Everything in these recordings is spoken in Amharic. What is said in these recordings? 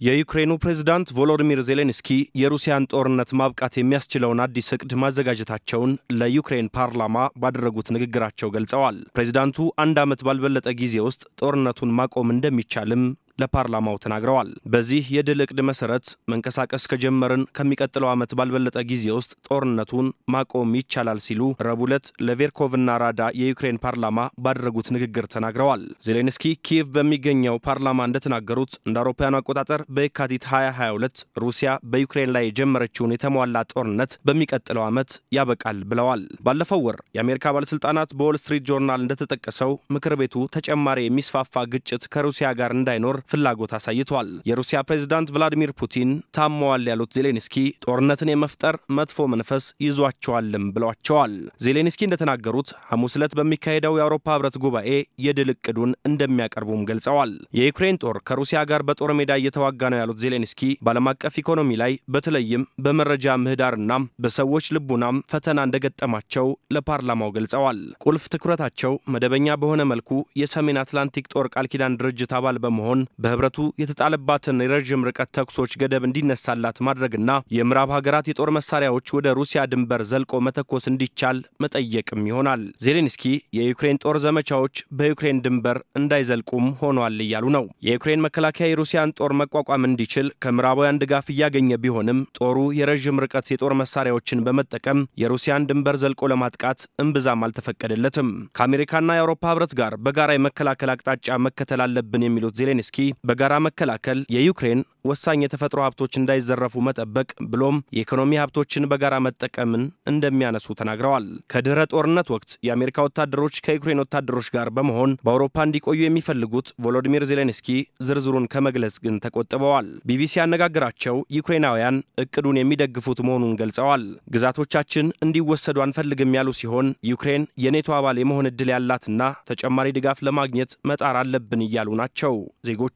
የዩክሬኑ ፕሬዝዳንት ቮሎዲሚር ዜሌንስኪ የሩሲያን ጦርነት ማብቃት የሚያስችለውን አዲስ እቅድ ማዘጋጀታቸውን ለዩክሬን ፓርላማ ባደረጉት ንግግራቸው ገልጸዋል። ፕሬዝዳንቱ አንድ ዓመት ባልበለጠ ጊዜ ውስጥ ጦርነቱን ማቆም እንደሚቻልም ለፓርላማው ተናግረዋል። በዚህ የድል እቅድ መሰረት መንቀሳቀስ ከጀመርን ከሚቀጥለው ዓመት ባልበለጠ ጊዜ ውስጥ ጦርነቱን ማቆም ይቻላል ሲሉ ረቡዕ ዕለት ለቬርኮቭና ራዳ የዩክሬን ፓርላማ ባደረጉት ንግግር ተናግረዋል። ዜሌንስኪ ኪየቭ በሚገኘው ፓርላማ እንደተናገሩት እንደ አውሮፓውያኑ አቆጣጠር በየካቲት 2022 ሩሲያ በዩክሬን ላይ የጀመረችውን የተሟላ ጦርነት በሚቀጥለው ዓመት ያበቃል ብለዋል። ባለፈው ወር የአሜሪካ ባለሥልጣናት በዎል ስትሪት ጆርናል እንደተጠቀሰው ምክር ቤቱ ተጨማሪ የሚስፋፋ ግጭት ከሩሲያ ጋር እንዳይኖር ፍላጎት አሳይቷል። የሩሲያ ፕሬዝዳንት ቭላዲሚር ፑቲን ታመዋል ያሉት ዜሌንስኪ ጦርነትን የመፍጠር መጥፎ መንፈስ ይዟቸዋልም ብሏቸዋል። ዜሌንስኪ እንደተናገሩት ሐሙስ ዕለት በሚካሄደው የአውሮፓ ሕብረት ጉባኤ የድል እቅዱን እንደሚያቀርቡም ገልጸዋል። የዩክሬን ጦር ከሩሲያ ጋር በጦር ሜዳ እየተዋጋ ነው ያሉት ዜሌንስኪ በዓለም አቀፍ ኢኮኖሚ ላይ በተለይም በመረጃ ምህዳርና በሰዎች ልቡናም ፈተና እንደገጠማቸው ለፓርላማው ገልጸዋል። ቁልፍ ትኩረታቸው መደበኛ በሆነ መልኩ የሰሜን አትላንቲክ ጦር ቃል ኪዳን ድርጅት አባል በመሆን በህብረቱ የተጣለባትን የረዥም ርቀት ተኩሶች ገደብ እንዲነሳላት ማድረግና የምዕራብ ሀገራት የጦር መሳሪያዎች ወደ ሩሲያ ድንበር ዘልቆ መተኮስ እንዲቻል መጠየቅም ይሆናል። ዜሌንስኪ የዩክሬን ጦር ዘመቻዎች በዩክሬን ድንበር እንዳይዘልቁም ሆኗል እያሉ ነው። የዩክሬን መከላከያ የሩሲያን ጦር መቋቋም እንዲችል ከምዕራባውያን ድጋፍ እያገኘ ቢሆንም ጦሩ የረዥም ርቀት የጦር መሳሪያዎችን በመጠቀም የሩሲያን ድንበር ዘልቆ ለማጥቃት እምብዛም አልተፈቀደለትም። ከአሜሪካና የአውሮፓ ህብረት ጋር በጋራ የመከላከል አቅጣጫ መከተል አለብን የሚሉት ዜሌንስኪ በጋራ መከላከል የዩክሬን ወሳኝ የተፈጥሮ ሀብቶች እንዳይዘረፉ መጠበቅ ብሎም የኢኮኖሚ ሀብቶችን በጋራ መጠቀምን እንደሚያነሱ ተናግረዋል። ከድህረ ጦርነት ወቅት የአሜሪካ ወታደሮች ከዩክሬን ወታደሮች ጋር በመሆን በአውሮፓ እንዲቆዩ የሚፈልጉት ቮሎዲሚር ዜሌንስኪ ዝርዝሩን ከመግለጽ ግን ተቆጥበዋል። ቢቢሲ ያነጋገራቸው ዩክሬናውያን እቅዱን የሚደግፉት መሆኑን ገልጸዋል። ግዛቶቻችን እንዲወሰዱ አንፈልግም ያሉ ሲሆን ዩክሬን የኔቶ አባል የመሆን ዕድል ያላትና ተጨማሪ ድጋፍ ለማግኘት መጣር አለብን እያሉ ናቸው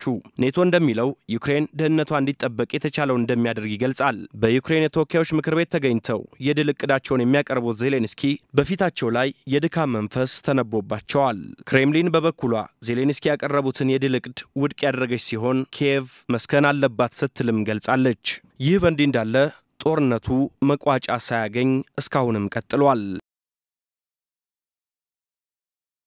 ዜጎቹ። ኔቶ እንደሚለው ዩክሬን ደህንነቷ እንዲጠበቅ የተቻለው እንደሚያደርግ ይገልጻል። በዩክሬን የተወካዮች ምክር ቤት ተገኝተው የድል እቅዳቸውን የሚያቀርቡት ዜሌንስኪ በፊታቸው ላይ የድካም መንፈስ ተነቦባቸዋል። ክሬምሊን በበኩሏ ዜሌንስኪ ያቀረቡትን የድል እቅድ ውድቅ ያደረገች ሲሆን ኪየቭ መስከን አለባት ስትልም ገልጻለች። ይህ በእንዲህ እንዳለ ጦርነቱ መቋጫ ሳያገኝ እስካሁንም ቀጥሏል።